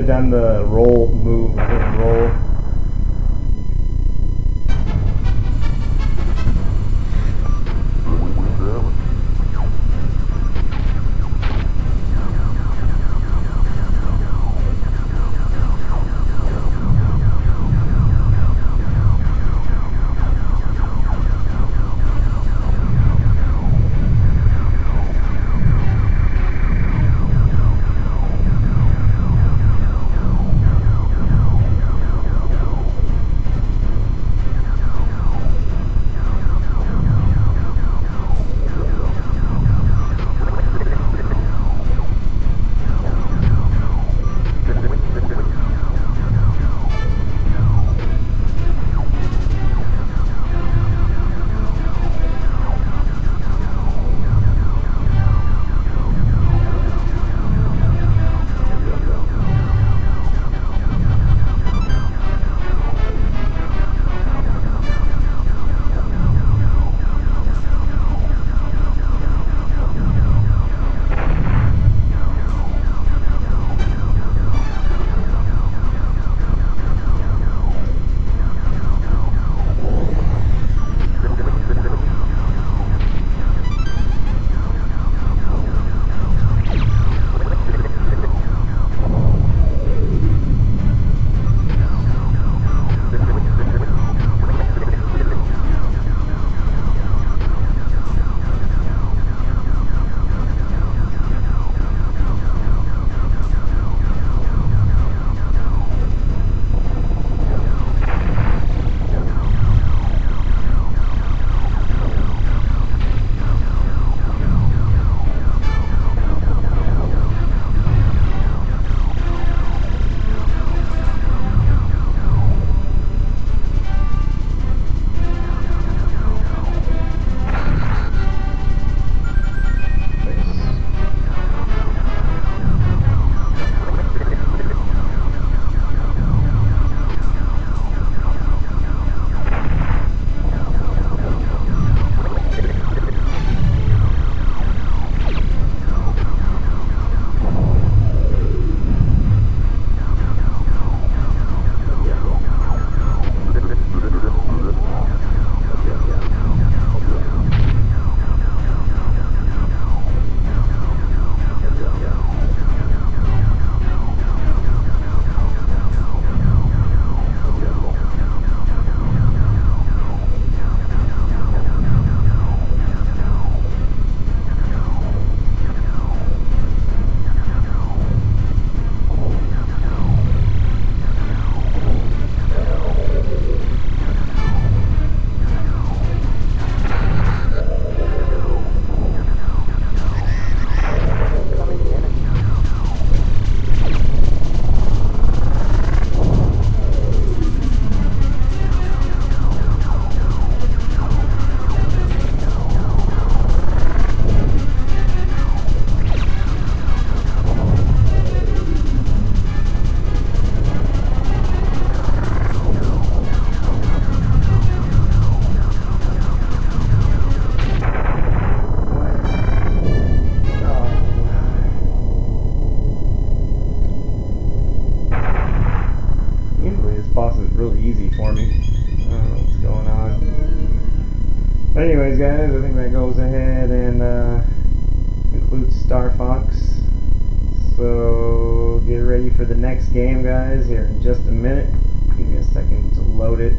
have done the roll move, roll. Boss is really easy for me. I don't know what's going on. But anyways, guys, I think that goes ahead and uh, concludes Star Fox. So get ready for the next game, guys. Here in just a minute. Give me a second to load it.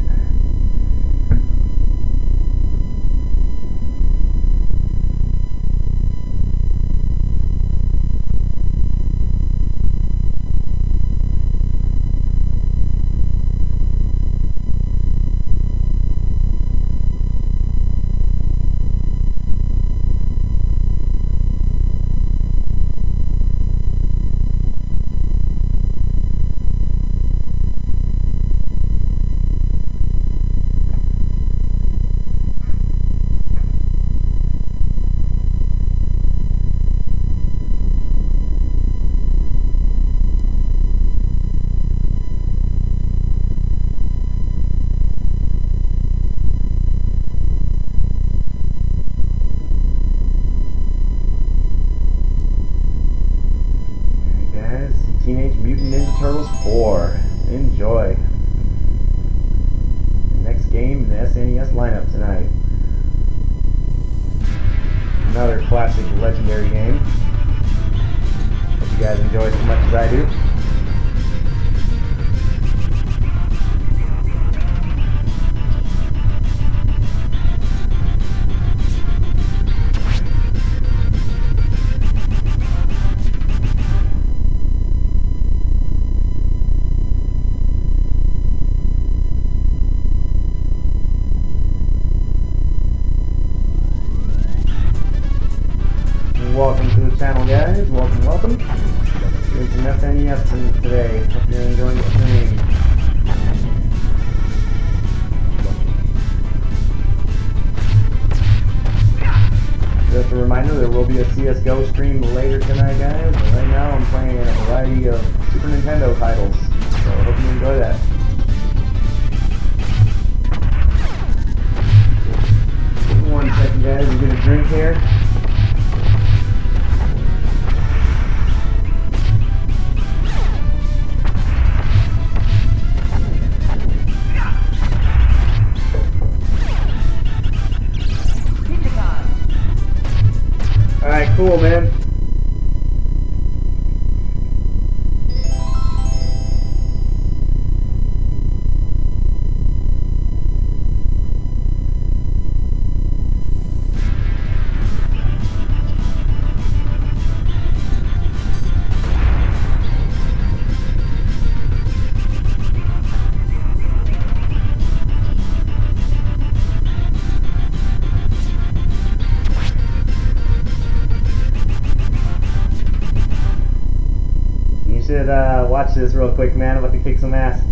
watch this real quick, man. I'm about to kick some ass.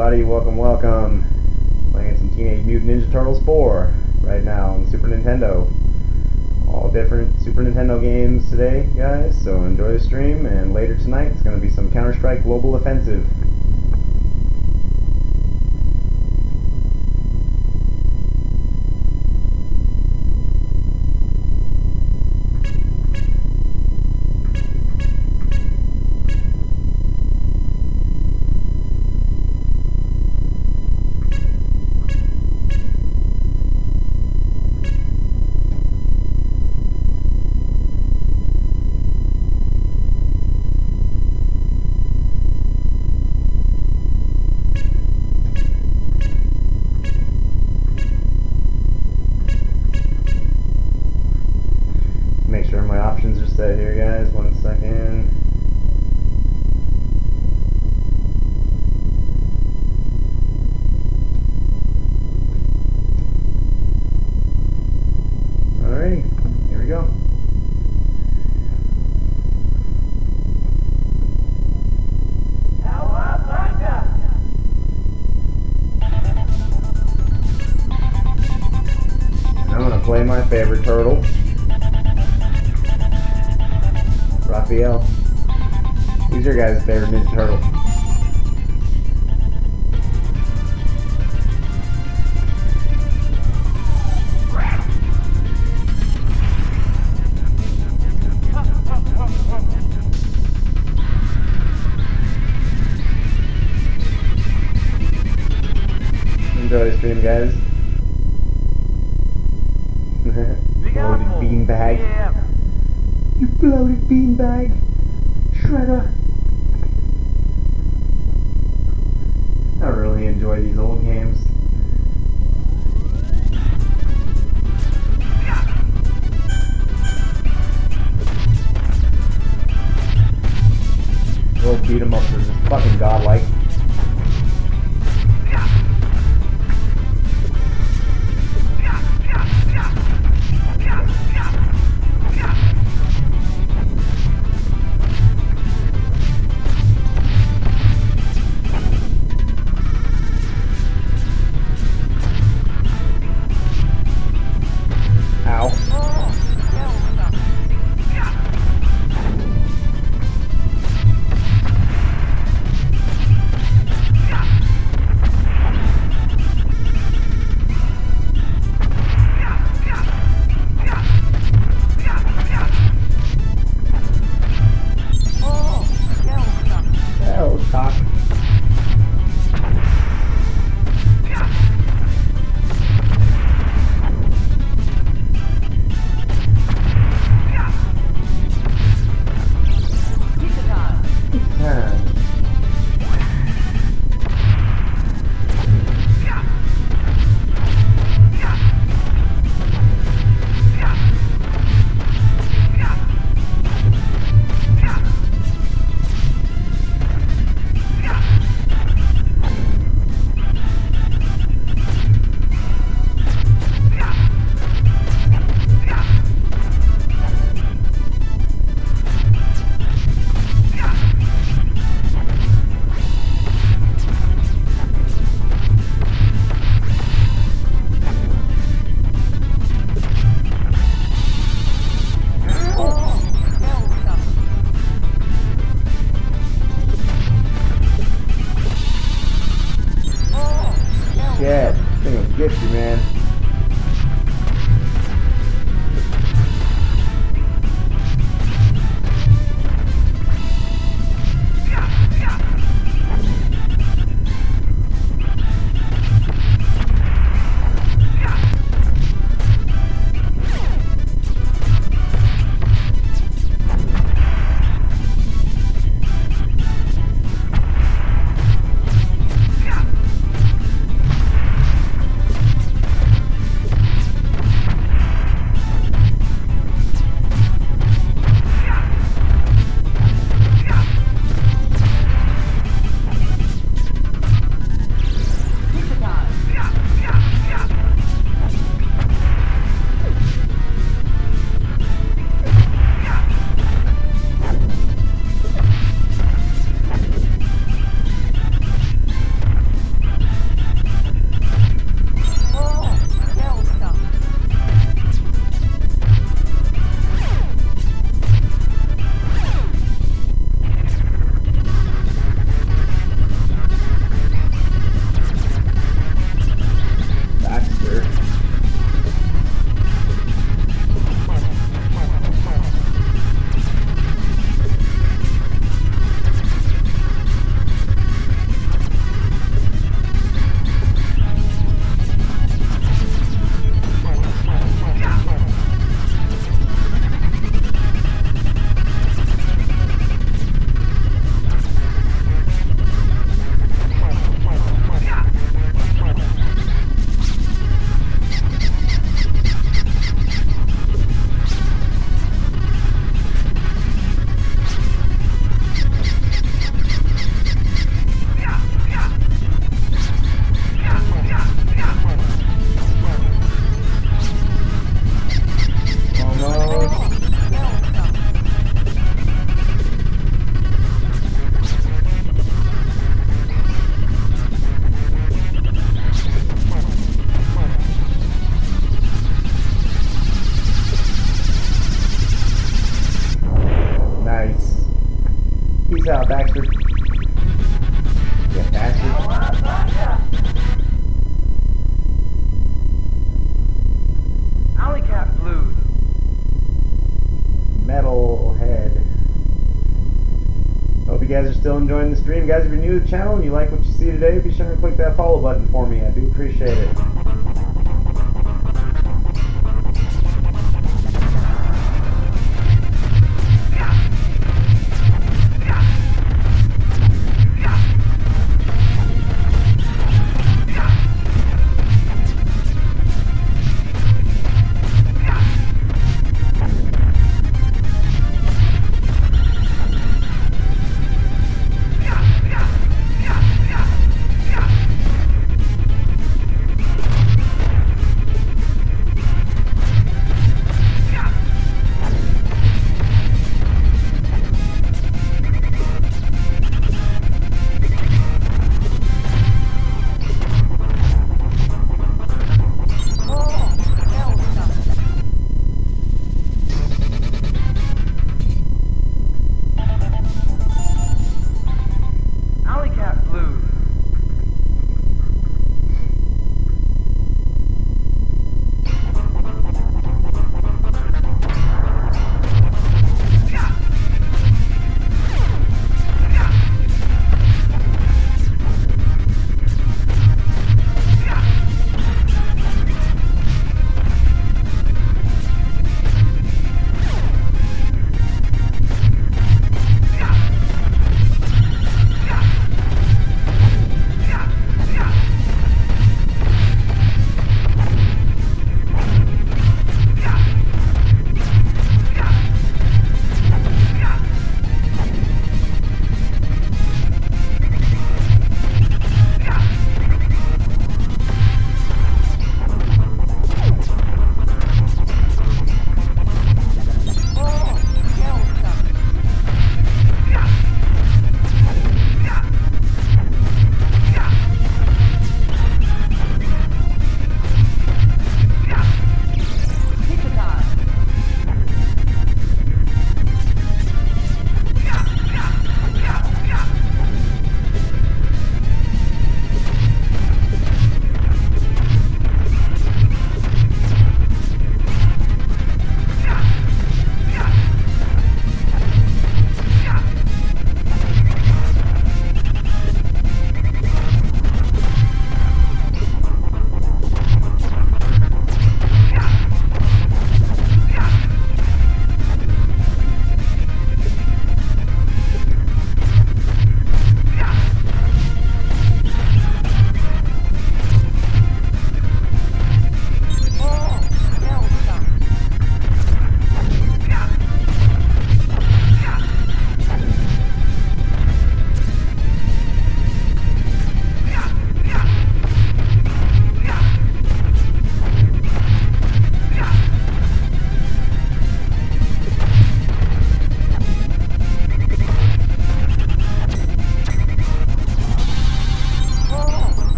everybody, welcome, welcome. Playing some Teenage Mutant Ninja Turtles 4 right now on Super Nintendo. All different Super Nintendo games today, guys, so enjoy the stream, and later tonight it's going to be some Counter-Strike Global Offensive. Guys are still enjoying the stream. Guys, if you're new to the channel and you like what you see today, be sure to click that follow button for me. I do appreciate it.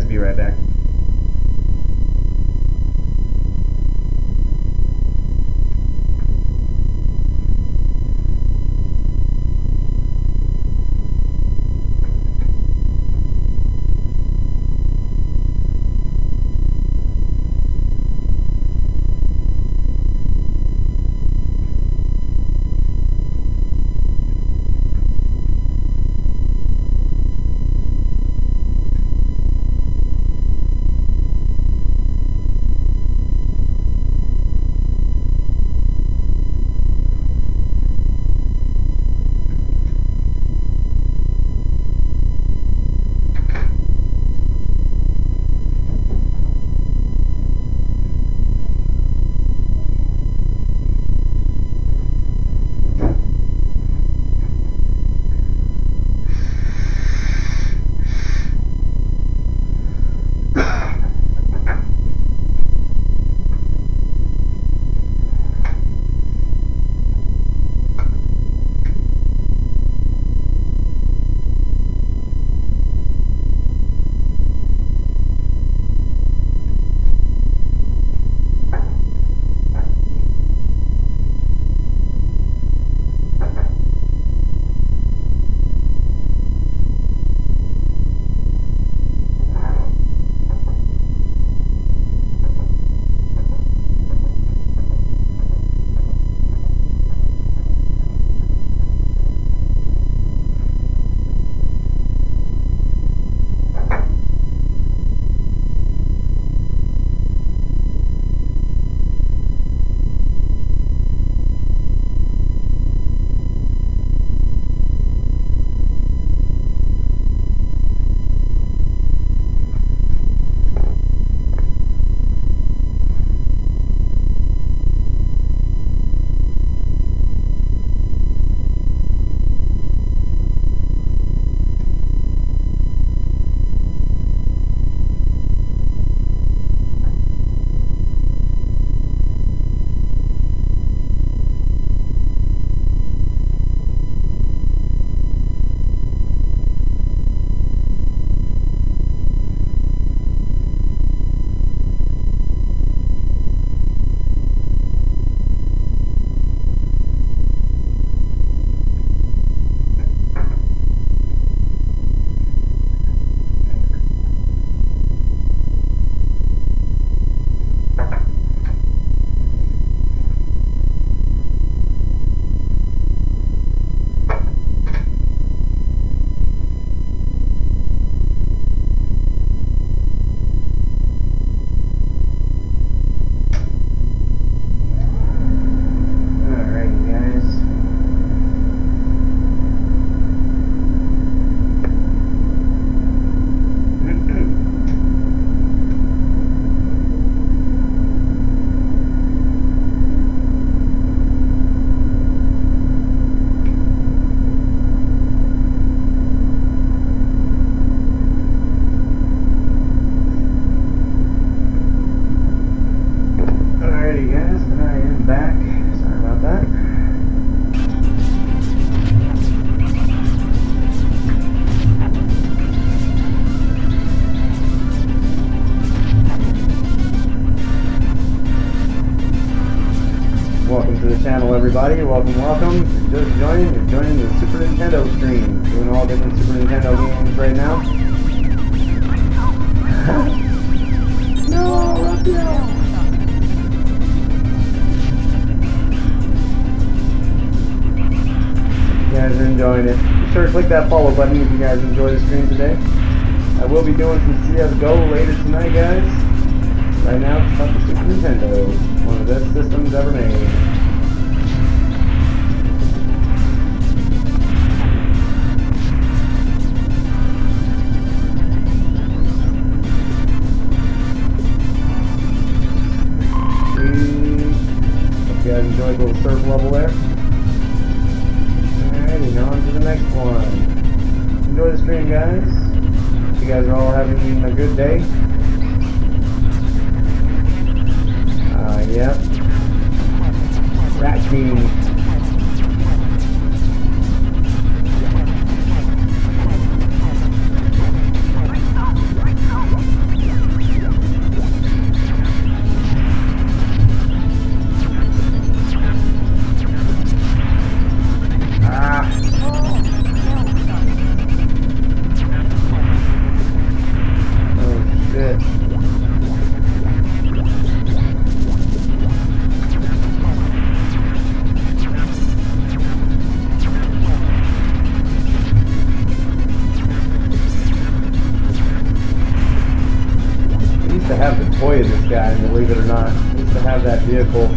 Guys. Be right back. Everybody. Welcome, welcome. You're just joining, you're joining the Super Nintendo stream. Doing all different Super Nintendo games right now. no, Raphael! you guys are enjoying it. Be sure to click that follow button if you guys enjoy the stream today. I will be doing some CSGO later tonight, guys. Right now, it's about the Super Nintendo. One of the best systems ever made. The little surf level there. Alrighty, on to the next one. Enjoy the stream, guys. You guys are all having a good day. Uh, yep. Rat King. Boy, of this guy, believe it or not. He used to have that vehicle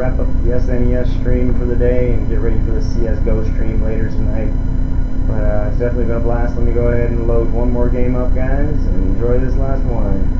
wrap up the SNES stream for the day and get ready for the CSGO stream later tonight. But uh, it's definitely been a blast. Let me go ahead and load one more game up, guys, and enjoy this last one.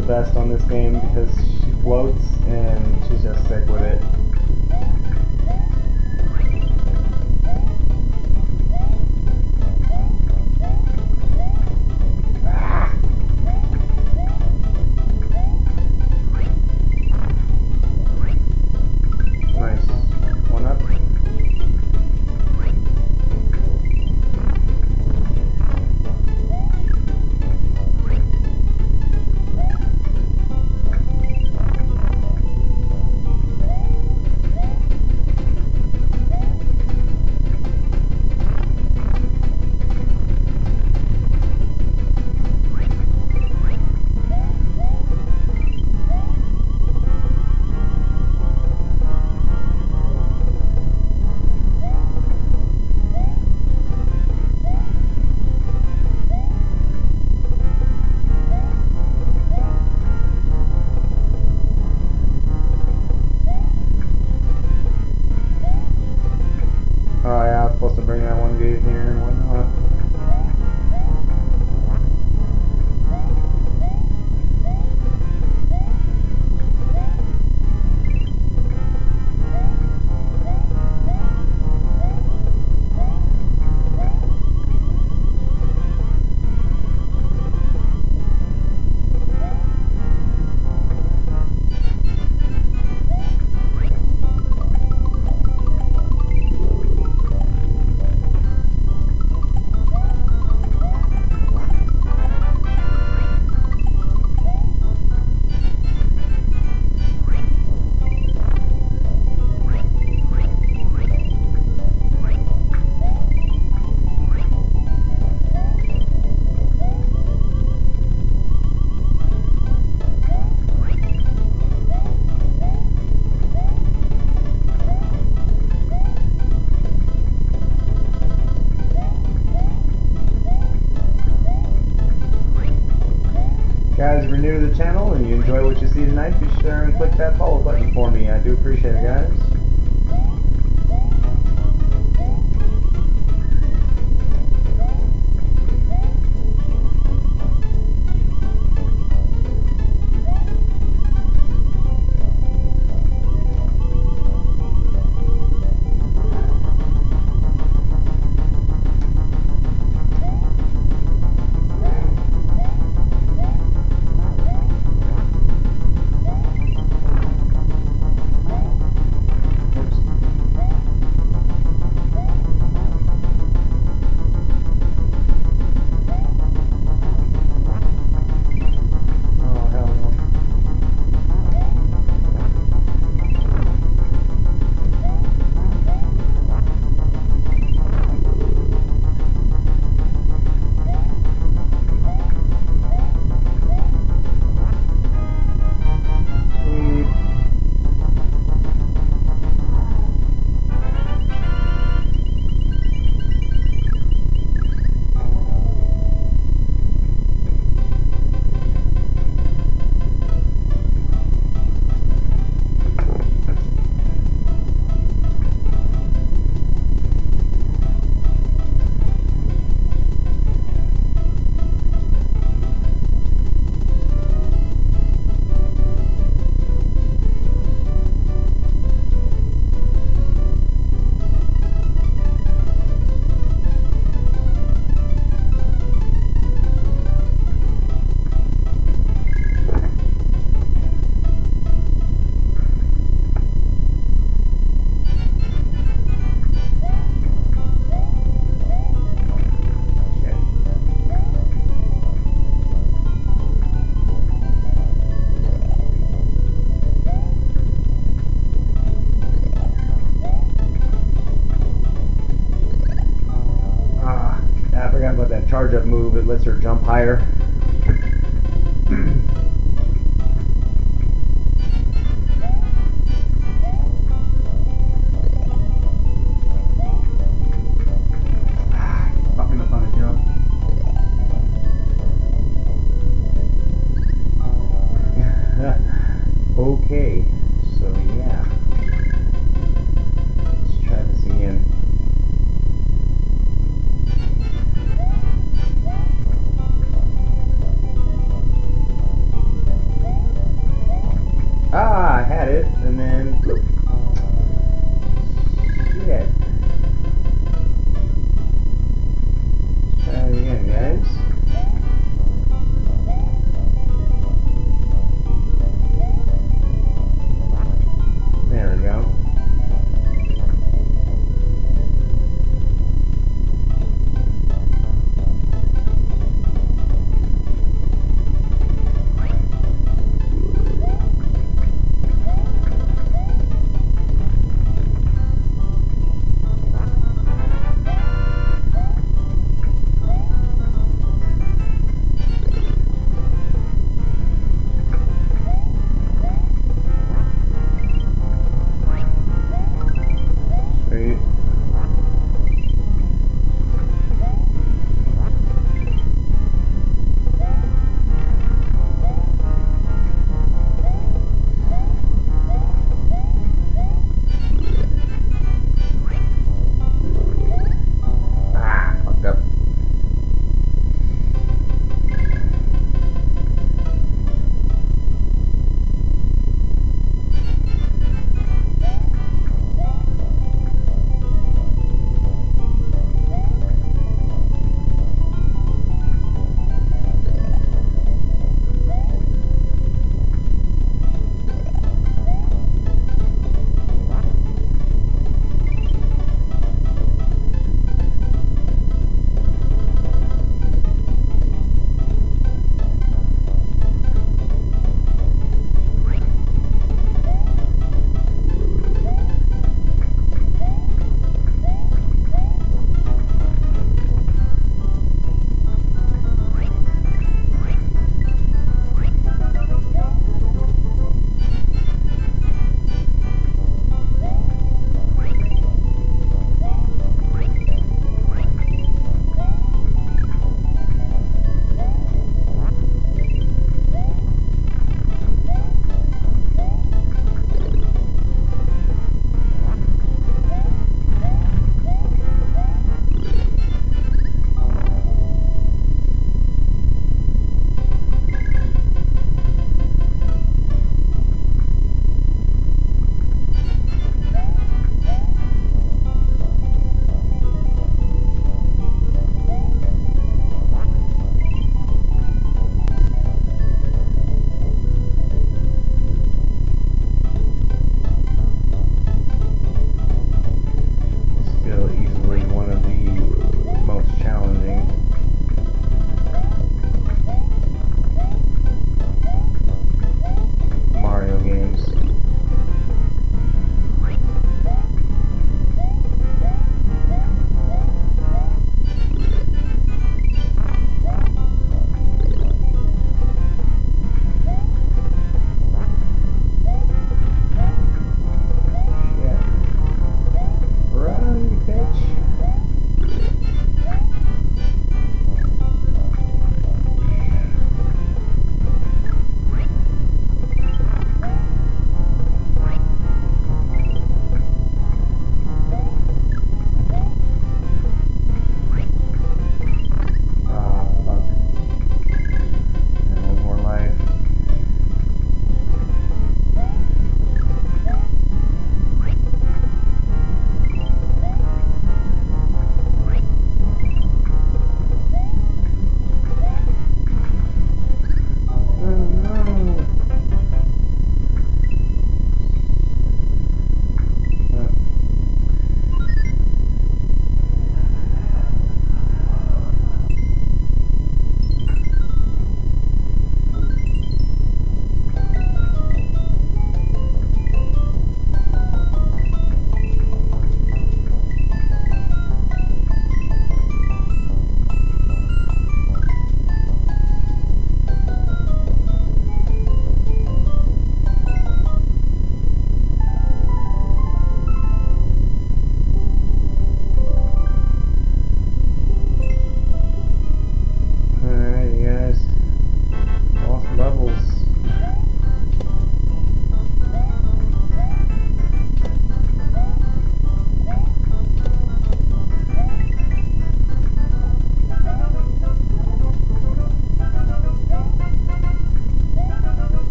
The best on this game because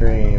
stream.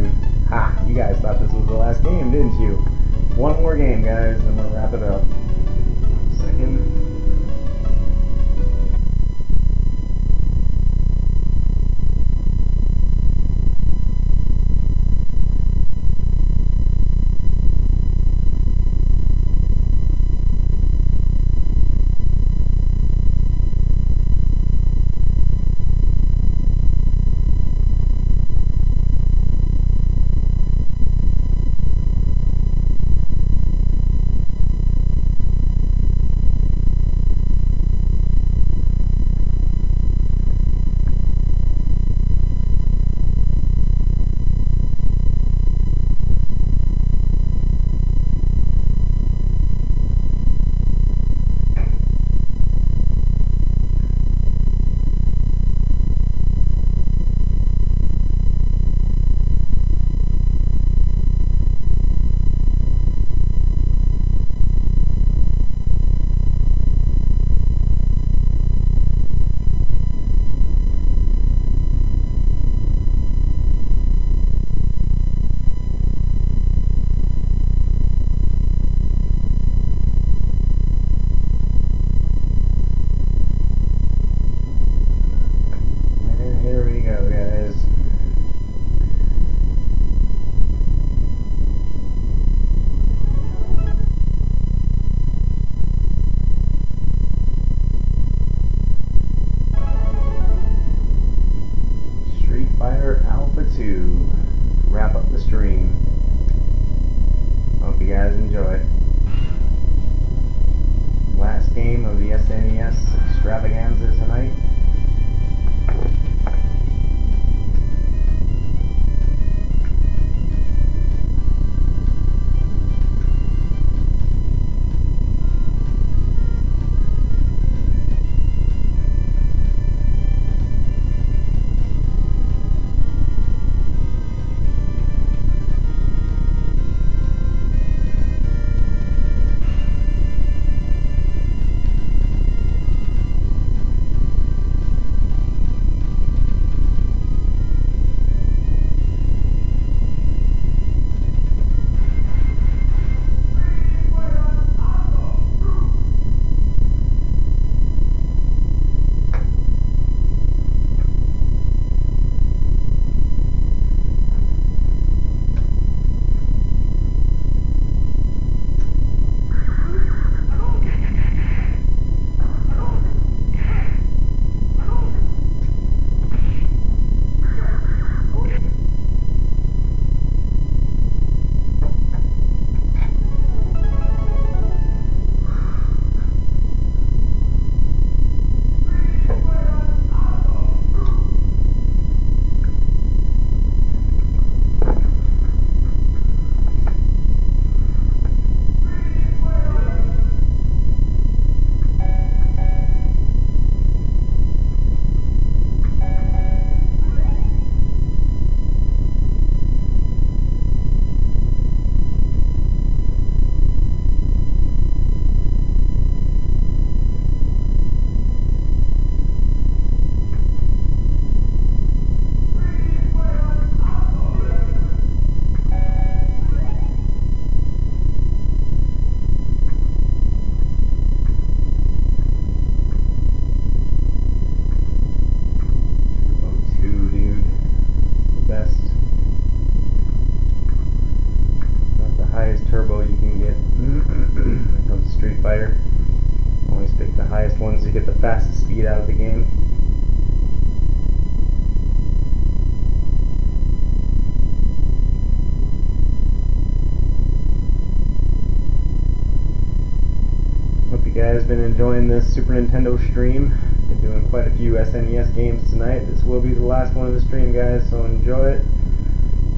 Super Nintendo stream. Been doing quite a few SNES games tonight. This will be the last one of the stream, guys, so enjoy it.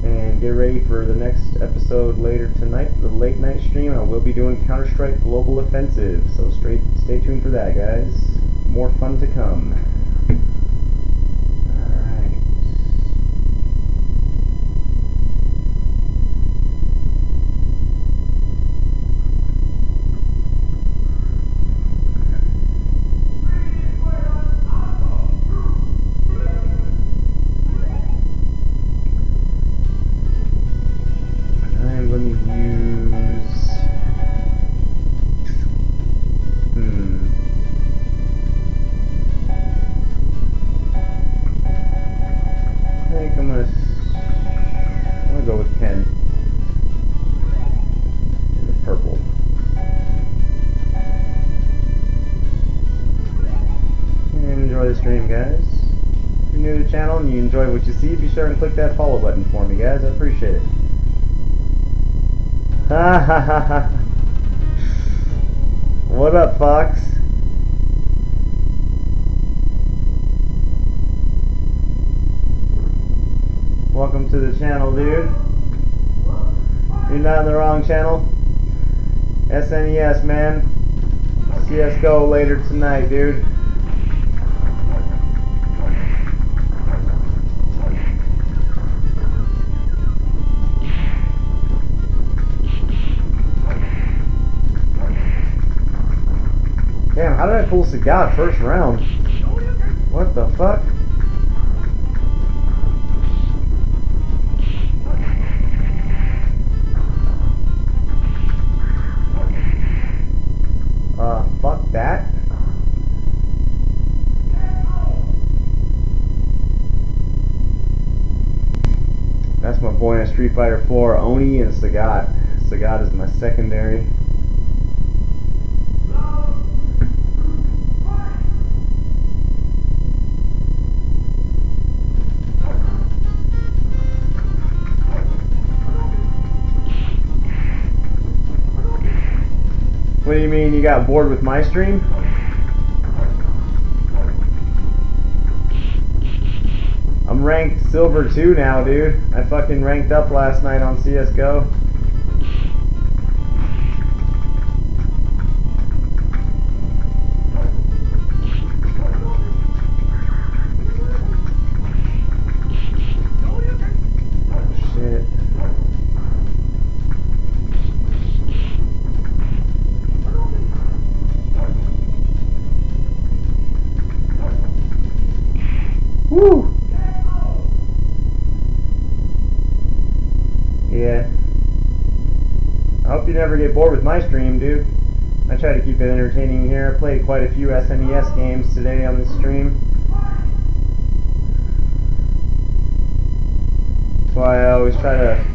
And get ready for the next episode later tonight, the late night stream. I will be doing Counter Strike Global Offensive, so straight, stay tuned for that, guys. More fun to come. Street Fighter 4, Oni and Sagat. Sagat is my secondary. What do you mean you got bored with my stream? I'm ranked silver 2 now, dude. I fucking ranked up last night on CSGO. stream, dude. I try to keep it entertaining here. I played quite a few SNES games today on the stream. That's why I always try to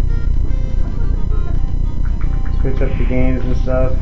switch up the games and stuff.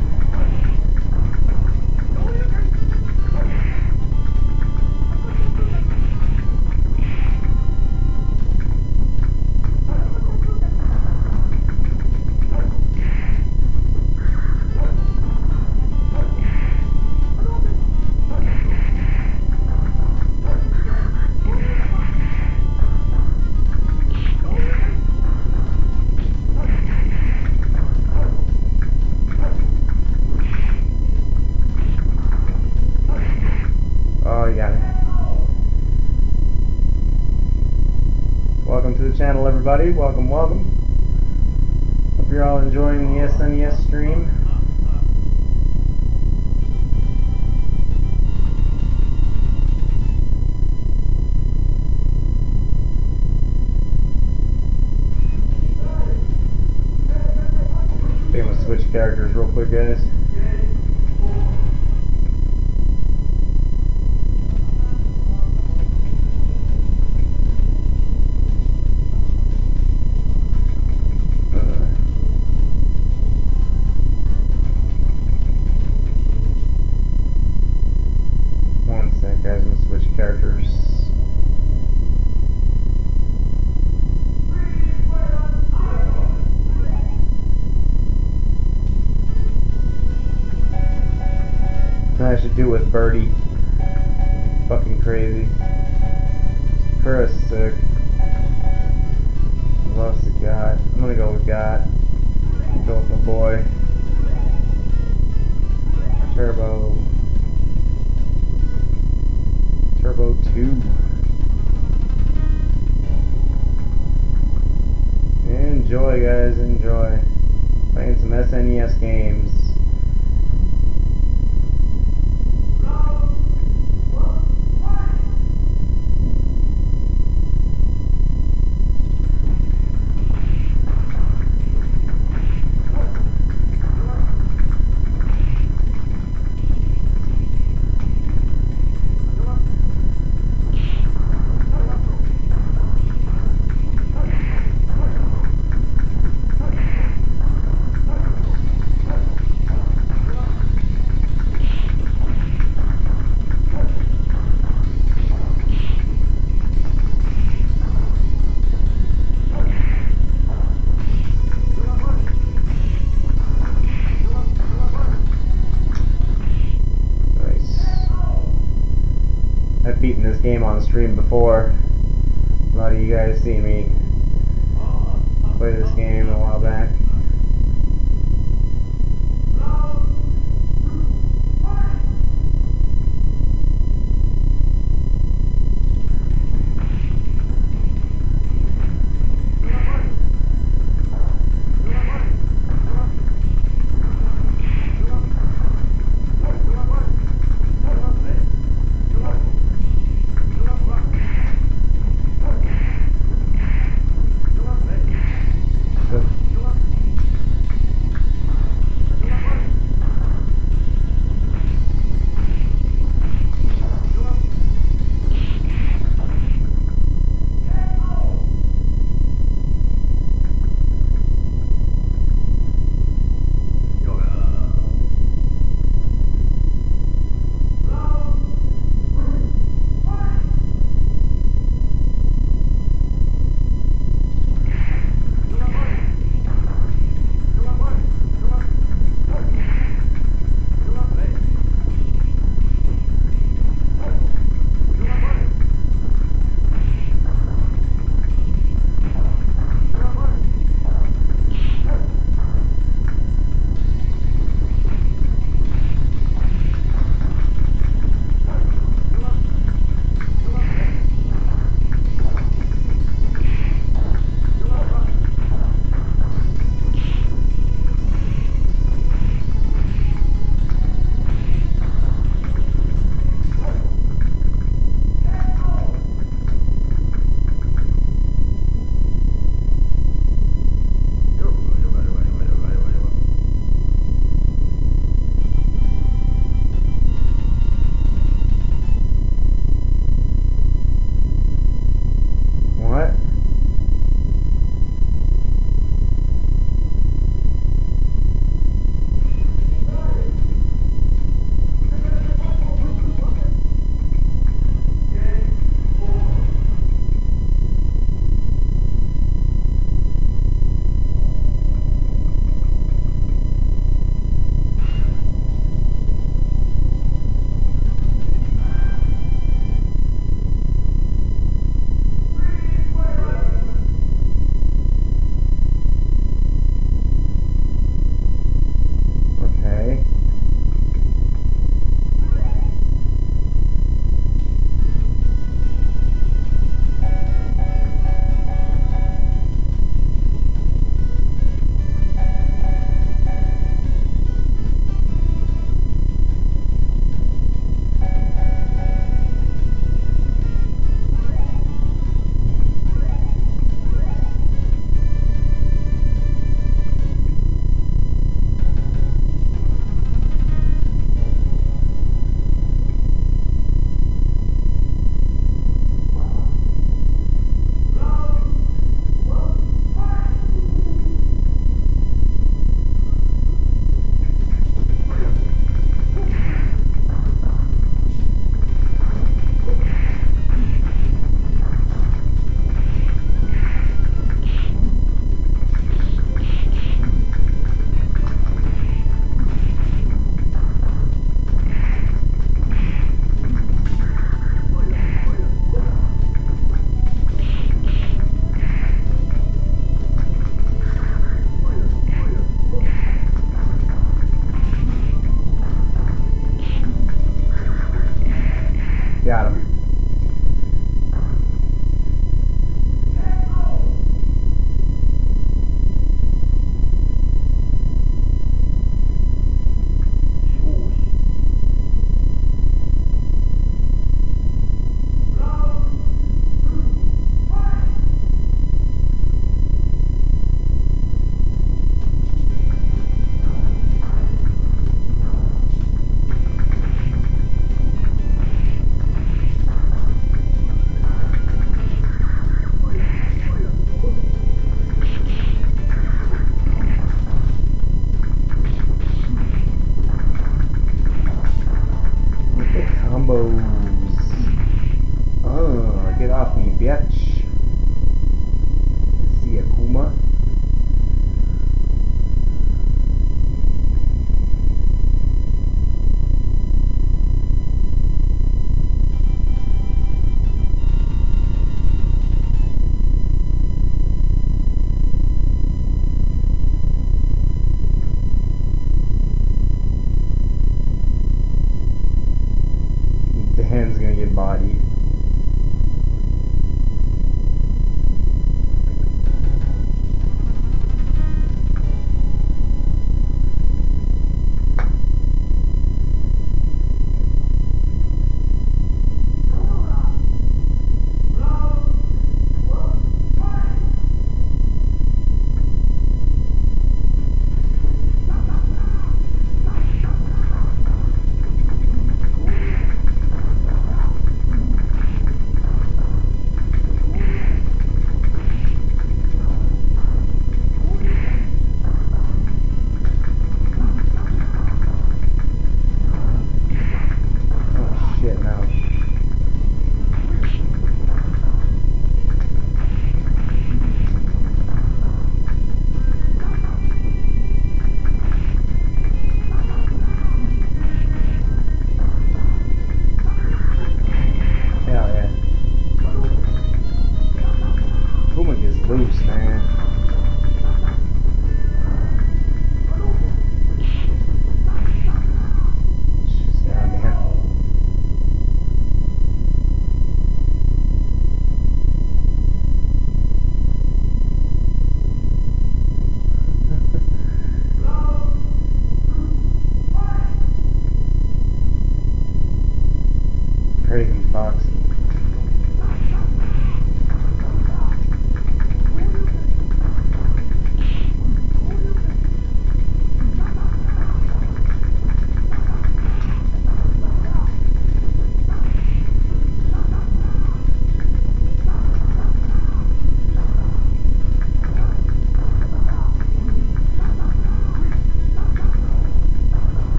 ဘာလေးကွာ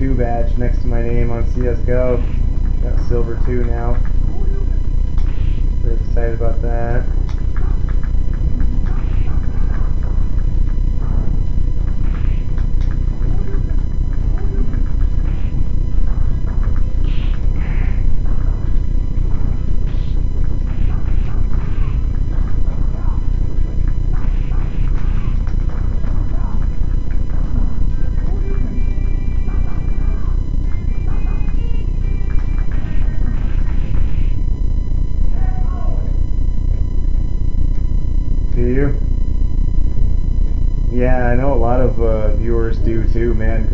2 badge next to my name on CSGO. Got silver 2 now. too, man.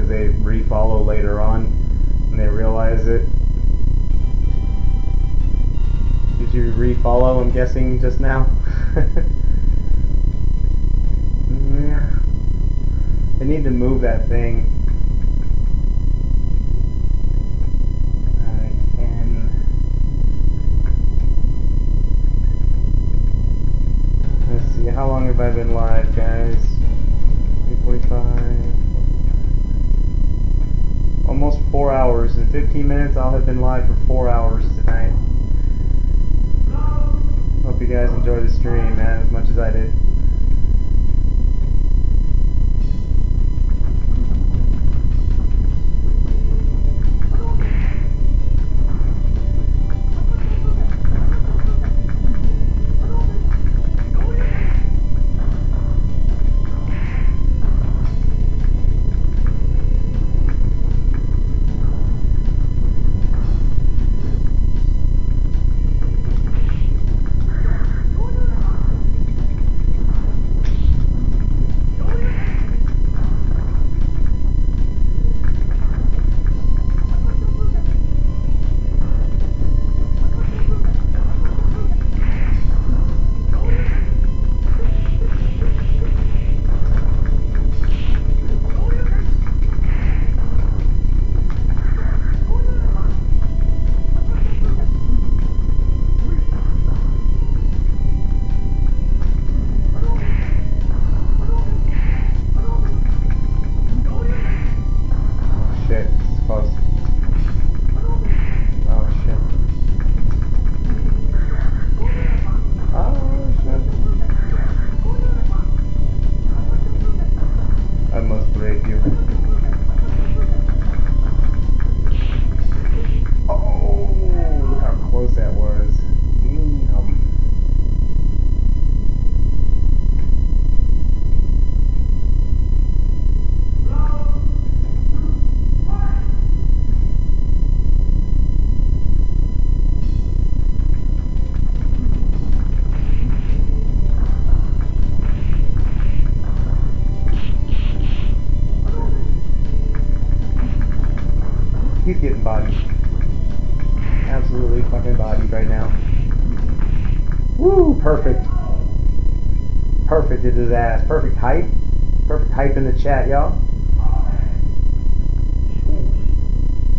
chat, y'all?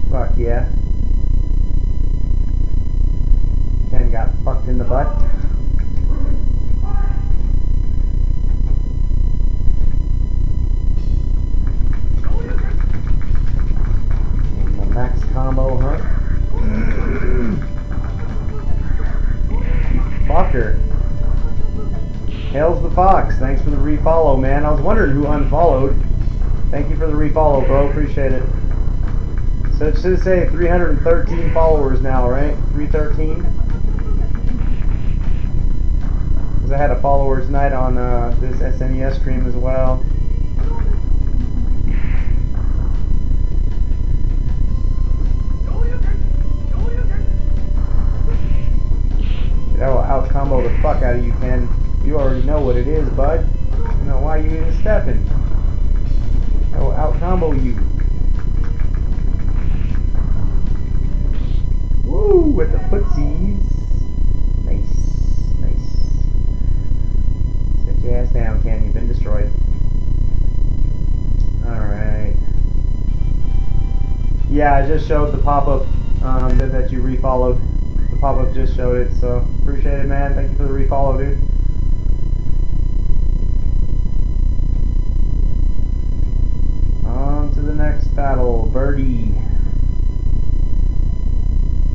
Fuck yeah. Ken got fucked in the butt. Max combo, huh? Fucker. Hell's the Fox, thanks for the refollow, man. I was wondering who unfollowed follow, bro. Appreciate it. So it should say 313 followers now, right? 313? Because I had a followers night on uh, this SNES stream as well. That will out combo the fuck out of you, Ken. You already know what it is, bud. You know why you even stepping. showed the pop-up um, that, that you refollowed. The pop-up just showed it, so appreciate it, man. Thank you for the refollow, dude. On to the next battle, Birdie.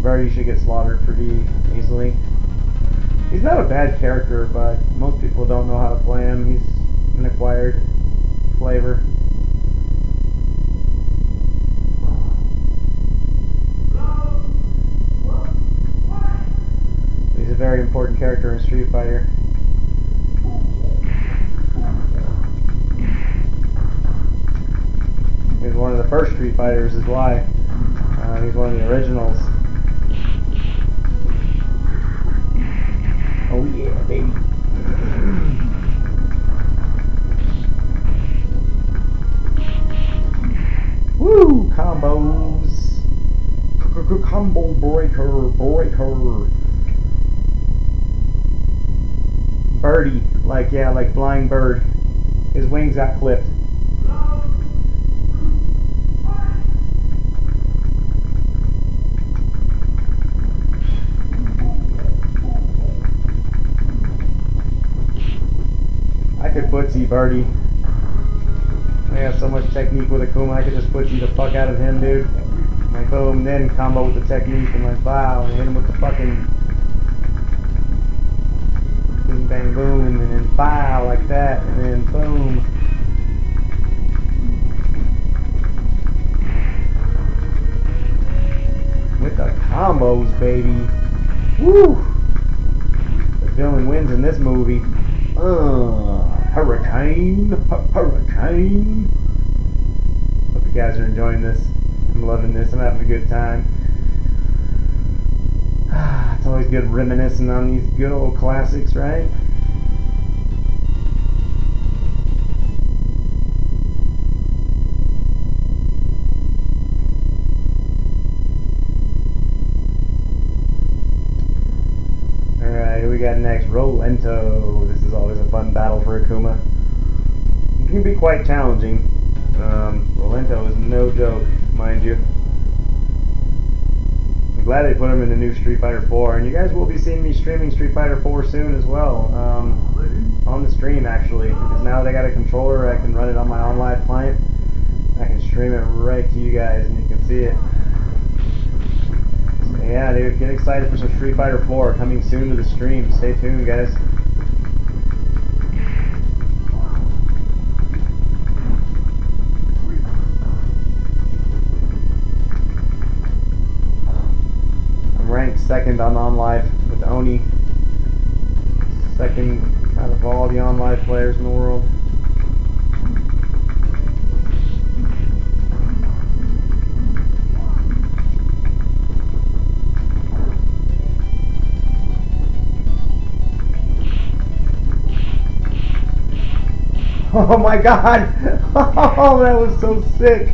Birdie should get slaughtered pretty easily. He's not a bad character, but most people don't know how to play him. He's an acquired flavor. In Street Fighter. He's one of the first Street Fighters, is why. Uh, he's one of the originals. Yeah, like flying bird. His wings got clipped. I could footsie Birdie. I have so much technique with Akuma, I could just footsie the fuck out of him, dude. Like boom, then combo with the technique and like wow, and hit him with the fucking boom, and then fire like that, and then boom. With the combos, baby. Woo! The villain wins in this movie. Uh, hurricane, hurricane. Hope you guys are enjoying this. I'm loving this. I'm having a good time. It's always good reminiscing on these good old classics, right? Got next? Rolento. This is always a fun battle for Akuma. It can be quite challenging. Um, Rolento is no joke, mind you. I'm glad they put him in the new Street Fighter 4, and you guys will be seeing me streaming Street Fighter 4 soon as well. Um, on the stream, actually, because now that I got a controller, I can run it on my OnLive client. I can stream it right to you guys, and you can see it. Yeah, dude, get excited for some Street Fighter 4 coming soon to the stream. Stay tuned, guys. I'm ranked second on OnLive with Oni. Second out of all the OnLive players in the world. Oh my god! Oh, that was so sick!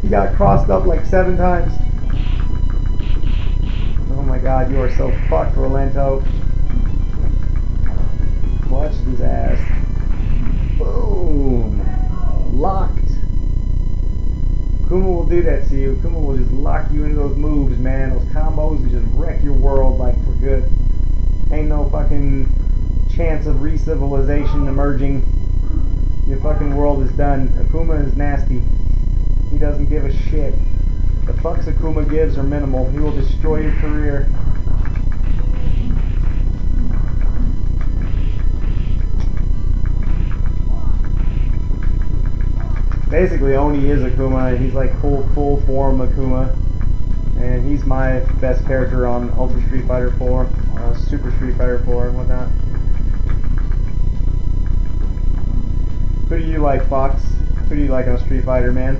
He got crossed up like seven times. Oh my god, you are so fucked, Rolento. Clutched his ass. Boom! Locked. Kuma will do that to you. Kuma will just lock you into those moves, man. Those combos will just wreck your world like for good. Ain't no fucking chance of re-civilization emerging. Your fucking world is done. Akuma is nasty. He doesn't give a shit. The fucks Akuma gives are minimal. He will destroy your career. Basically, Oni is Akuma. He's like full, full form Akuma. And he's my best character on Ultra Street Fighter 4, uh, Super Street Fighter 4, and whatnot. Who do you like, Fox? Who do you like on Street Fighter, man?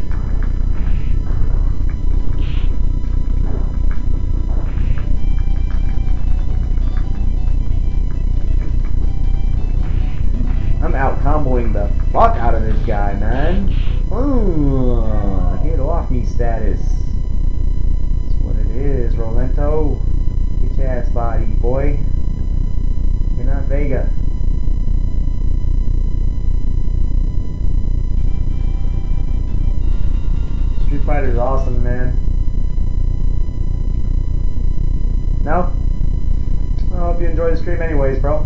I'm out comboing the fuck out of this guy, man. Ooh, get off me status. That's what it is, Rolento. Get your ass body, boy. You're not Vega. Street Fighter's awesome, man. No? I hope you enjoy the stream anyways, bro.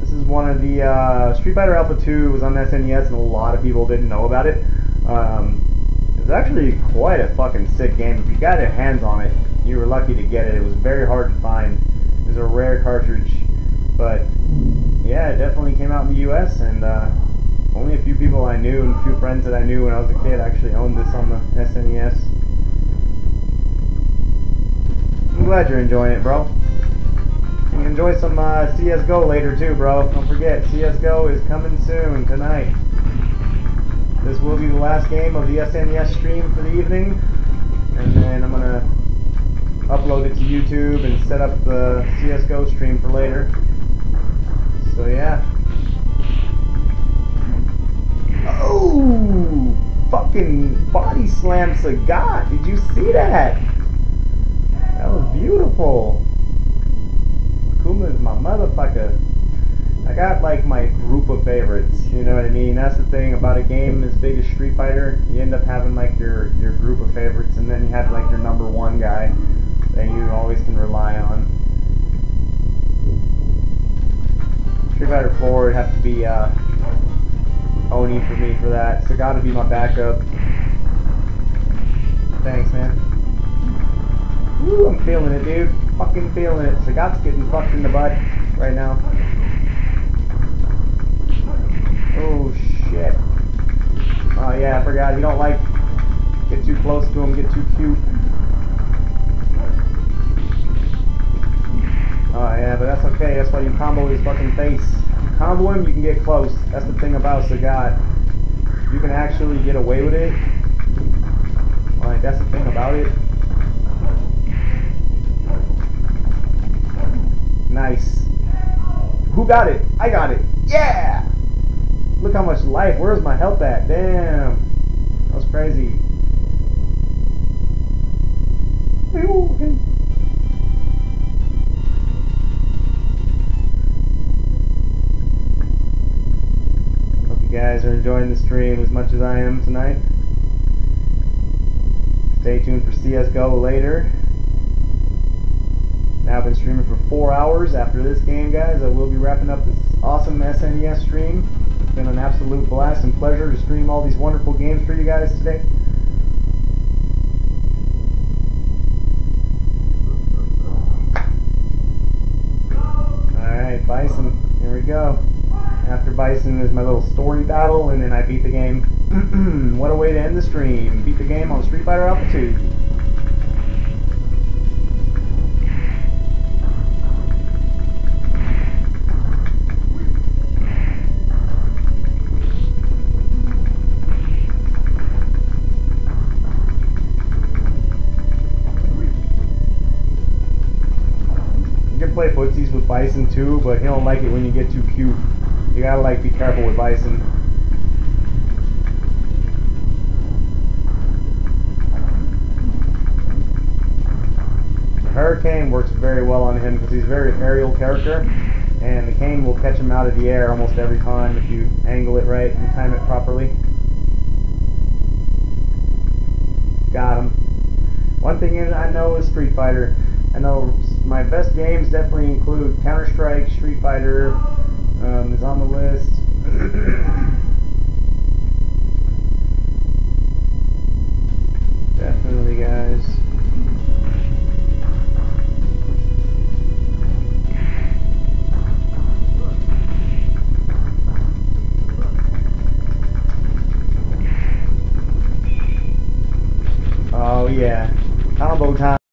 This is one of the uh, Street Fighter Alpha 2 was on SNES, and a lot of people didn't know about it. Um, it was actually quite a fucking sick game. If you got your hands on it, you were lucky to get it. It was very hard to find. It was a rare cartridge, but yeah, it definitely came out in the U.S. and uh, only a few people I knew and a few friends that I knew when I was a kid actually owned this on the SNES. I'm glad you're enjoying it, bro. Enjoy some uh, CSGO later too, bro. Don't forget, CSGO is coming soon tonight. This will be the last game of the SNES stream for the evening. And then I'm going to upload it to YouTube and set up the CSGO stream for later. So yeah. Fucking body slam Sagat! Did you see that? That was beautiful. Kuma is my motherfucker. I got like my group of favorites, you know what I mean? That's the thing about a game as big as Street Fighter, you end up having like your, your group of favorites and then you have like your number one guy that you always can rely on. Street Fighter 4 would have to be uh, Oni for me for that. So gotta be my backup. Thanks, man. I'm feeling it, dude. Fucking feeling it. Sagat's getting fucked in the butt right now. Oh, shit. Oh, yeah, I forgot. You don't like get too close to him, get too cute. Oh, yeah, but that's okay. That's why you combo his fucking face. Combo him, you can get close. That's the thing about Sagat. You can actually get away with it. Like, that's the thing about it. Nice. Who got it? I got it. Yeah! Look how much life. Where's my health at? Damn. That was crazy. You guys are enjoying the stream as much as I am tonight. Stay tuned for CSGO later. Now I've been streaming for four hours after this game, guys. I will be wrapping up this awesome SNES stream. It's been an absolute blast and pleasure to stream all these wonderful games for you guys today. Alright, Bison, here we go. After Bison is my little story battle, and then I beat the game. what a way to end the stream. Beat the game on Street Fighter Alpha 2. play footsies with Bison too, but he don't like it when you get too cute. You gotta like be careful with Bison. Hurricane works very well on him because he's a very aerial character, and the cane will catch him out of the air almost every time if you angle it right and time it properly. Got him. One thing I know is Street Fighter. I know my best games definitely include Counter Strike, Street Fighter um, is on the list. definitely, guys. Oh yeah, combo time.